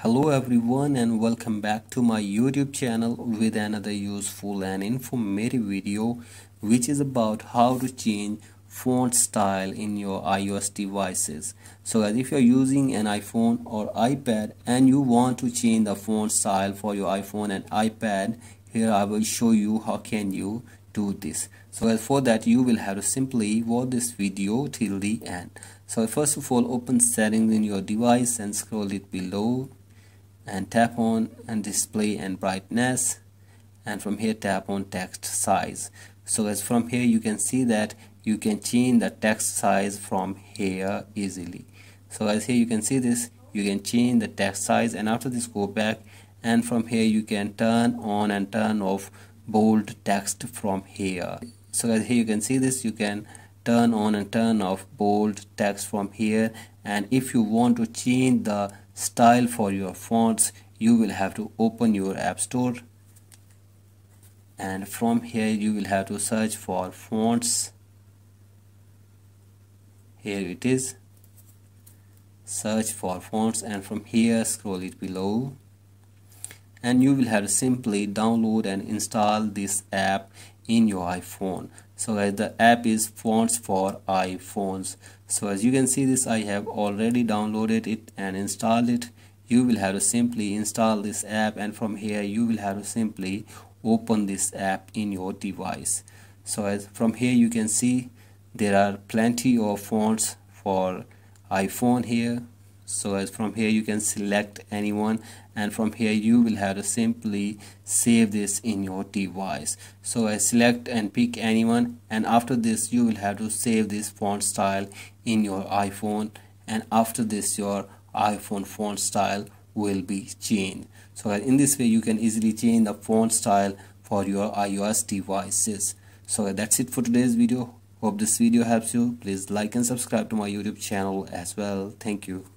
Hello everyone and welcome back to my YouTube channel with another useful and informative video which is about how to change font style in your iOS devices. So as if you're using an iPhone or iPad and you want to change the font style for your iPhone and iPad here I will show you how can you do this. So as for that you will have to simply watch this video till the end. So first of all open settings in your device and scroll it below and tap on and display and brightness and from here tap on text size. So as from here you can see that you can change the text size from here easily. So as here you can see this you can change the text size and after this go back and from here you can turn on and turn off bold text from here. So as here you can see this you can turn on and turn off bold text from here and if you want to change the style for your fonts you will have to open your app store. And from here you will have to search for fonts. Here it is. Search for fonts and from here scroll it below. And you will have to simply download and install this app in your iPhone so as the app is fonts for iPhones. So as you can see this I have already downloaded it and installed it. You will have to simply install this app and from here you will have to simply open this app in your device. So as from here you can see there are plenty of fonts for iPhone here so as from here you can select anyone and from here you will have to simply save this in your device. So I select and pick anyone and after this you will have to save this font style in your iPhone and after this your iPhone font style will be changed. So in this way you can easily change the font style for your iOS devices. So that's it for today's video. Hope this video helps you. Please like and subscribe to my youtube channel as well. Thank you